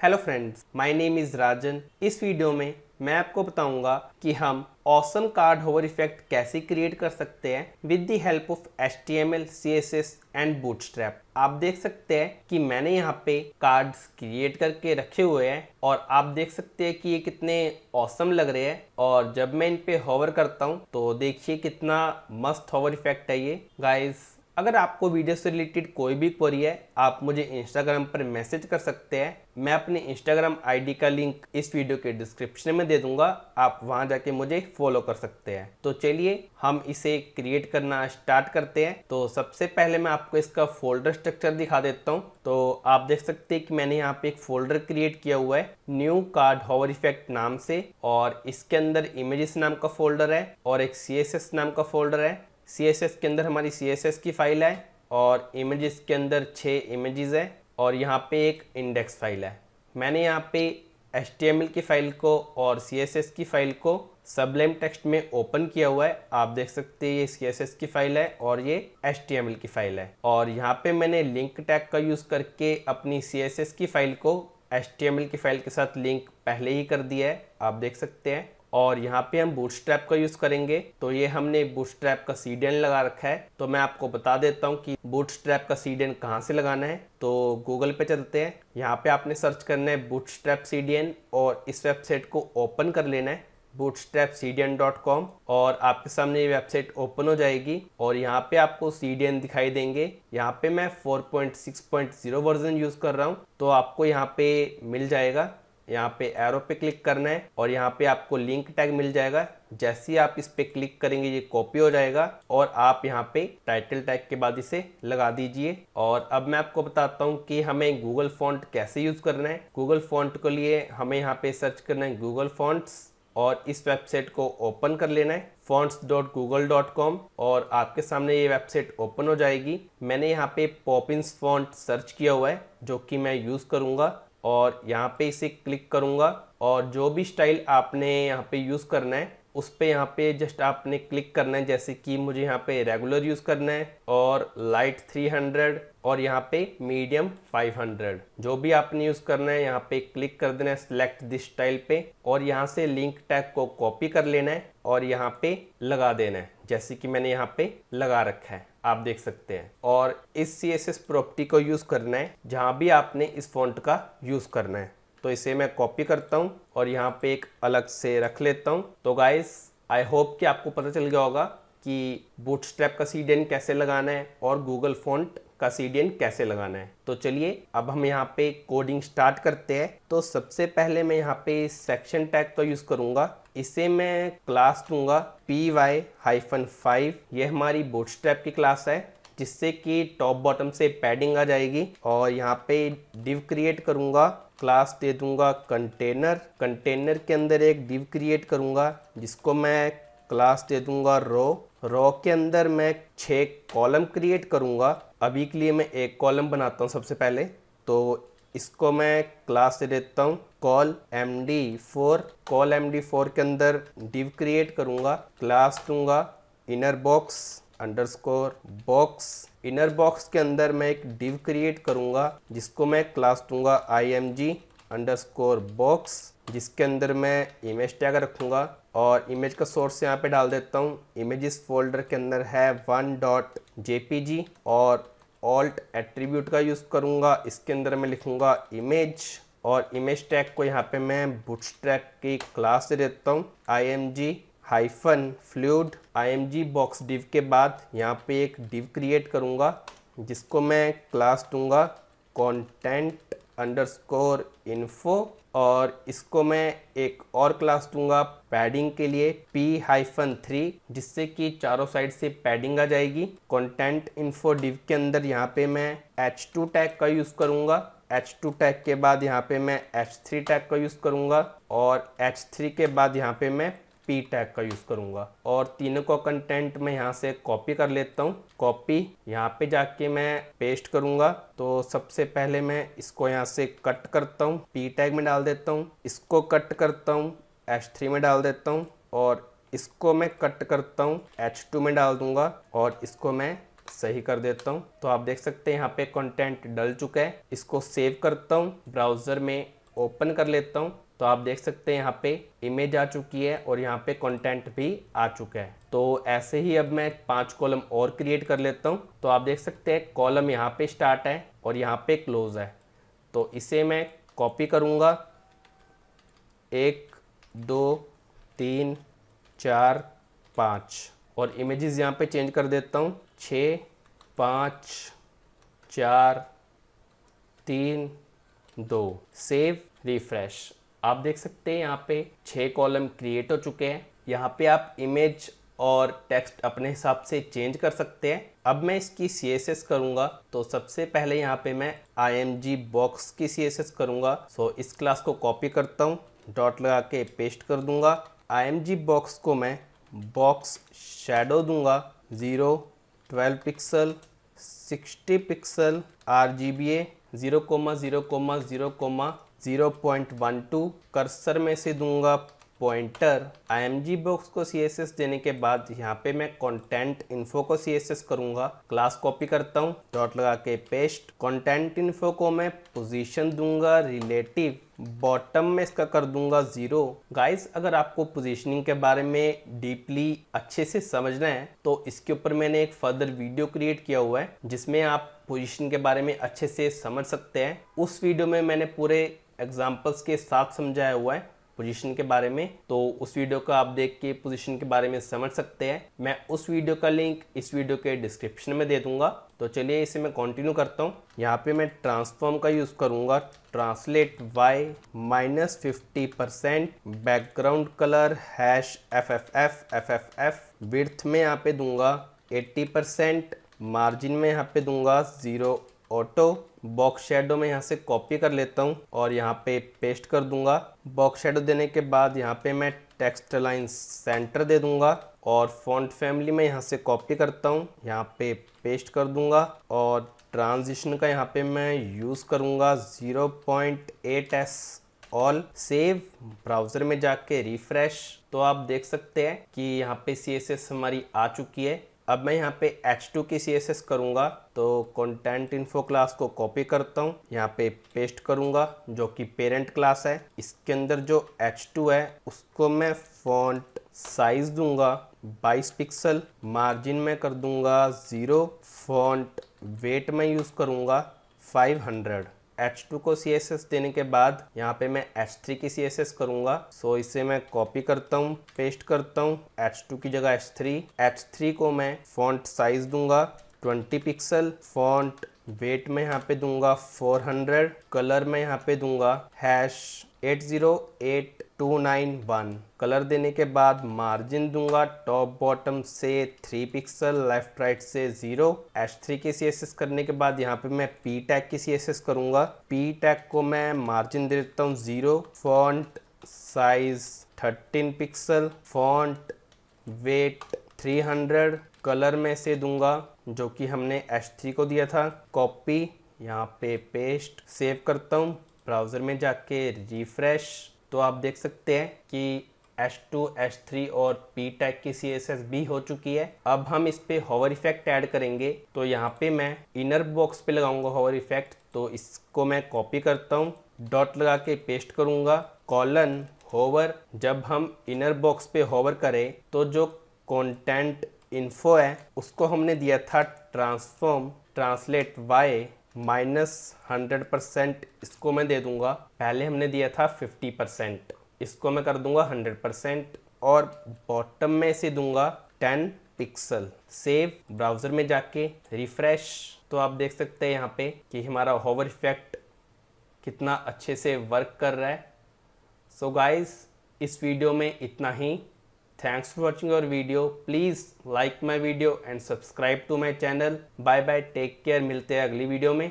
Hello friends my name is Rajan इस video में मैं आपको बताऊँगा कि हम ऑसम कार्ड होवर इफ़ेक्ट कैसे क्रिएट कर सकते हैं with the help of H T M L C S S and Bootstrap आप देख सकते हैं कि मैंने यहाँ पे कार्ड्स क्रिएट करके रखे हुए हैं और आप देख सकते हैं कि ये कितने औसम लग रहे हैं। और जब मैं इन पे होवर करता हूँ तो देखिए कितना मस्त होवर इफ़ेक्ट है ये। गाइस अगर आपको वीडियो से रिलेटेड कोई भी क्वेरी है, आप मुझे इंस्टाग्राम पर मैसेज कर सकते हैं। मैं अपने इंस्टाग्राम आईडी का लिंक इस वीडियो के डिस्क्रिप्शन में दे दूँगा। आप वहाँ जाके मुझे फॉलो कर सकते हैं। तो चलिए, हम इसे क्रिएट करना स्टार्ट करते हैं। तो सबसे पहले मैं आपको इसका फोल्डर स्ट्रक्चर दिखा देता हूँ। तो आप देख सकते हैं कि मैंने यहाँ पे एक फोल्डर क्रिएट किया हुआ है। न्यू कार्ड हॉवर इफ़ेक्ट नाम से और इसके अंदर इमेजेस नाम का फोल्डर है और एक CSS नाम का फोल्डर है। CSS के अंदर हमारी CSS की फ़ाइल है और इमेजेस के अंदर छः इमेजेस है। और यहाँ पे एक इंडेक्स फ़ाइल है। मैंने यहाँ पे एच की फ़ाइल को और CSS की फ़ाइल को सबलेम टेक्स्ट में ओपन किया हुआ है। आप देख सकते हैं ये CSS की फ़ाइल है और ये एच की फ़ाइल है। और यहाँ पे मैंने लिंक टैग का यूज़ करके अपनी CSS की फ़ाइल को एच की फ़ाइल के साथ लिंक पहले ही कर दिया है। आप देख सकते हैं। और यहाँ पे हम बूटस्ट्रैप का यूज़ करेंगे। तो ये हमने बूटस्ट्रैप का सीडेन लगा रखा है। तो मैं आपको बता देता हूँ कि बूटस्ट्रैप का सीडेन कहाँ से लगाना है। तो गूगल पे चलते हैं। यहाँ पे आपने सर्च करना है बूटस्ट्रैप सीडेन और इस वेबसाइट को ओपन कर लेना है bootstrapcdn.com और आपके सामने ये वेबसाइट ओपन हो जाएगी और यहाँ पे आपको CDN दिखाई देंगे। यहाँ पे मैं 4.6.0 वर्जन यूज़ कर रहा हूँ। तो आपको यहाँ पे मिल जाएगा। यहाँ पे एरो पे क्लिक करना है और यहाँ पे आपको लिंक टैग मिल जाएगा। जैसे ही आप इस पे क्लिक करेंगे, ये कॉपी हो जाएगा और आप यहाँ पे टाइटल टैग के बाद इसे लगा दीजिए। और अब मैं आपको बताता हूँ कि हमें गूगल फॉन्ट कैसे यूज़ करना है। गूगल फॉन्ट के लिए हमें यहाँ पे सर्च करना है गूगल फॉन्ट्स और इस वेबसाइट को ओपन कर लेना है। fonts.google.com और आपके सामने ये वेबसाइट ओपन हो जाएगी। मैंने यहाँ पे पॉपिंस फॉन्ट सर्च किया हुआ है, जो कि मैं यूज़ करूँगा। और यहाँ पे इसे क्लिक करूँगा और जो भी स्टाइल आपने यहाँ पे यूज़ करना है, उस पर यहाँ पे जस्ट आपने क्लिक करना है, जैसे कि मुझे यहाँ पे रेगुलर यूज़ करना है और लाइट 300 और यहाँ पे मीडियम 500 जो भी आपने यूज़ करना है, यहाँ पे क्लिक कर देना है सिलेक्ट दिस स्टाइल पे और यहाँ से लिंक टैग को कॉपी कर लेना है और यहाँ पे लगा देना है, जैसे कि मैंने यहाँ पे लगा रखा है। आप देख सकते हैं। और इस सी एस एस प्रॉपर्टी को यूज़ करना है, जहाँ भी आपने इस फॉन्ट का यूज़ करना है। तो इसे मैं कॉपी करता हूँ और यहाँ पे एक अलग से रख लेता हूँ। तो गाइस आई होप कि आपको पता चल गया होगा कि बूटस्ट्रैप का सीडियन कैसे लगाना है और गूगल फॉन्ट का सीडियन कैसे लगाना है। तो चलिए, अब हम यहाँ पे कोडिंग स्टार्ट करते हैं। तो सबसे पहले मैं यहाँ पे सेक्शन टैग का यूज़ करूँगा। इसे मैं क्लास दूँगा पी वाई हाइफन फाइव ये हमारी बोटस्ट्रैप की क्लास है, जिससे कि टॉप बॉटम से पैडिंग आ जाएगी। और यहाँ पे डिव क्रिएट करूँगा क्लास दे दूँगा कंटेनर कंटेनर के अंदर एक डिव क्रिएट करूँगा, जिसको मैं क्लास दे दूँगा रो रो के अंदर मैं छः कॉलम क्रिएट करूँगा। अभी के लिए मैं एक कॉलम बनाता हूँ सबसे पहले तो इसको मैं क्लास दे देता हूँ। Col M D four, col M D four के अंदर डिव क्रिएट करूँगा क्लास दूँगा inner box underscore box inner box के अंदर मैं एक डिव क्रिएट करूँगा, जिसको मैं क्लास दूँगा I M G underscore box जिसके अंदर मैं इमेज टैग रखूँगा। और इमेज का सोर्स यहाँ पे डाल देता हूँ। इमेजेस फोल्डर के अंदर है वन डॉट जे और ऑल्ट एट्रीब्यूट का यूज़ करूँगा। इसके अंदर मैं लिखूँगा इमेज और इमेज टैग को यहाँ पे मैं बुटस्ट्रैप की क्लास दे देता हूँ। I M G hyphen fluid I M G box div के बाद यहाँ पे एक डिव क्रिएट करूँगा, जिसको मैं क्लास दूँगा कंटेंट अंडरस्कोर इन्फो और इसको मैं एक और क्लास दूँगा पैडिंग के लिए P हाइफन थ्री जिससे कि चारों साइड से पैडिंग आ जाएगी। कंटेंट इन्फो डिव के अंदर यहाँ पे मैं H2 टैग का यूज़ करूँगा। H2 टैग के बाद यहाँ पे मैं H3 टैग का यूज़ करूँगा और H3 के बाद यहाँ पे मैं पी टैग का यूज़ करूँगा। और तीनों को कंटेंट मैं यहाँ से कॉपी कर लेता हूँ। कॉपी यहाँ पे जाके मैं पेस्ट करूँगा। तो सबसे पहले मैं इसको यहाँ से कट करता हूँ। पी टैग में डाल देता हूँ। इसको कट करता हूँ। एच थ्री में डाल देता हूँ। और इसको मैं कट करता हूँ। एच टू में डाल दूँगा। और इसको मैं सही कर देता हूँ। तो आप देख सकते हैं, यहाँ पे कंटेंट डल चुका है। इसको सेव करता हूँ ब्राउज़र में ओपन कर लेता हूँ। तो आप देख सकते हैं, यहाँ पे इमेज आ चुकी है और यहाँ पे कंटेंट भी आ चुका है। तो ऐसे ही अब मैं पाँच कॉलम और क्रिएट कर लेता हूँ। तो आप देख सकते हैं कॉलम यहाँ पे स्टार्ट है और यहाँ पे क्लोज है। तो इसे मैं कॉपी करूँगा। एक, दो, तीन, चार, पाँच। और इमेजेस यहाँ पे चेंज कर देता हूँ। छ, पाँच, चार, तीन, दो। Save, refresh. आप देख सकते हैं यहाँ पे छः कॉलम क्रिएट हो चुके हैं। यहाँ पे आप इमेज और टेक्स्ट अपने हिसाब से चेंज कर सकते हैं। अब मैं इसकी सी एस एस करूँगा। तो सबसे पहले यहाँ पे मैं आई एम जी बॉक्स की सी एस एस करूँगा। सो इस क्लास को कॉपी करता हूँ। डॉट लगा के पेस्ट कर दूँगा। आई एम जी बॉक्स को मैं बॉक्स शेडो दूँगा। Zero twelve pixel, sixty pixel R G B A zero comma zero comma zero comma 0.12 cursor में से दूँगा पॉइंटर आईएमजी बॉक्स को सीएसएस देने के बाद यहाँ पे मैं कंटेंट इन्फो को सीएसएस करूँगा। क्लास कॉपी करता हूँ। डॉट लगा के पेस्ट कंटेंट इन्फो को मैं पोजीशन दूँगा। रिलेटिव बॉटम में इसका कर दूँगा ज़ीरो गाइस अगर आपको पोजीशनिंग के बारे में डीपली अच्छे से समझना है तो इसके ऊपर मैंने एक फर्दर वीडियो क्रिएट किया हुआ है, जिसमें आप पोजीशन के बारे में अच्छे से समझ सकते हैं। उस वीडियो में मैंने पूरे एग्जाम्पल्स के साथ समझाया हुआ है। पोजीशन के बारे में तो उस वीडियो को आप देख के पोजीशन के बारे में समझ सकते हैं। मैं उस वीडियो का लिंक इस वीडियो के डिस्क्रिप्शन में दे दूँगा। तो चलिए इसे मैं कंटिन्यू करता हूँ। यहाँ पे मैं ट्रांसफॉर्म का यूज़ करूँगा। Translate Y minus fifty percent background colour hash F F F F F F width में यहाँ पे दूँगा। एट्टी परसेंट मार्जिन में यहाँ पे दूँगा। ज़ीरो ऑटो बॉक्स शेडो में यहाँ से कॉपी कर लेता हूँ और यहाँ पे पेस्ट कर दूँगा। बॉक्स शेडो देने के बाद यहाँ पे मैं टेक्स्ट लाइन सेंटर दे दूँगा और फॉन्ट फैमिली में यहाँ से कॉपी करता हूँ। यहाँ पे पेस्ट कर दूँगा और ट्रांजिशन का यहाँ पे मैं यूज़ करूँगा 0.8 एस ऑल सेव ब्राउज़र में जाके रिफ्रेश तो आप देख सकते हैं कि यहाँ पे सीएसएस हमारी आ चुकी है। अब मैं यहाँ पे H2 की सी एस करूँगा तो कंटेंट इन्फो क्लास को कॉपी करता हूँ। यहाँ पे पेस्ट करूँगा, जो कि पेरेंट क्लास है। इसके अंदर जो H2 है, उसको मैं फॉन्ट साइज़ दूँगा 22 पिक्सल मार्जिन में कर दूँगा ज़ीरो फॉन्ट वेट में यूज़ करूँगा 500 H2 को CSS देने के बाद यहाँ पे मैं H3 की CSS करूँगा। सो इसे मैं कॉपी करता हूँ पेस्ट करता हूँ। H2 की जगह H3 H3 को मैं फॉन्ट साइज़ दूँगा 20 पिक्सल फॉन्ट वेट में यहाँ पे दूँगा 400 कलर में यहाँ पे दूँगा हैश 808291 कलर देने के बाद मार्जिन दूँगा, टॉप बॉटम से थ्री पिक्सल, लेफ़्ट राइट से ज़ीरो। एच थ्री की सी करने के बाद यहाँ पे मैं पी टैग की सी एस करूँगा। पी टैग को मैं मार्जिन दे देता हूँ zero. Font size thirteen pixel, font weight 300 colour में से दूँगा, जो कि हमने एच थ्री को दिया था। कॉपी यहाँ पे पेस्ट सेव करता हूँ। ब्राउज़र में जाके रिफ्रेश तो आप देख सकते हैं कि H2, H3 और P टैग की CSS भी हो चुकी है। अब हम इस पे होवर इफ़ेक्ट ऐड करेंगे। तो यहाँ पे मैं इनर बॉक्स पे लगाऊँगा होवर इफ़ेक्ट तो इसको मैं कॉपी करता हूँ। डॉट लगा के पेस्ट करूँगा। कॉलन होवर जब हम इनर बॉक्स पे होवर करें तो जो कंटेंट इन्फो है उसको हमने दिया था transform translate Y minus hundred percent इसको मैं दे दूँगा। पहले हमने दिया था फिफ्टी परसेंट। इसको मैं कर दूँगा हंड्रेड परसेंट और बॉटम में से दूँगा टेन पिक्सल। सेव ब्राउज़र में जाके रिफ्रेश। तो आप देख सकते हैं यहाँ पे कि हमारा होवर इफ़ेक्ट कितना अच्छे से वर्क कर रहा है। सो so गाइस इस वीडियो में इतना ही। Thanks for watching our video. Please like my video and subscribe to my channel. Bye bye. Take care. मिलते हैं अगली वीडियो में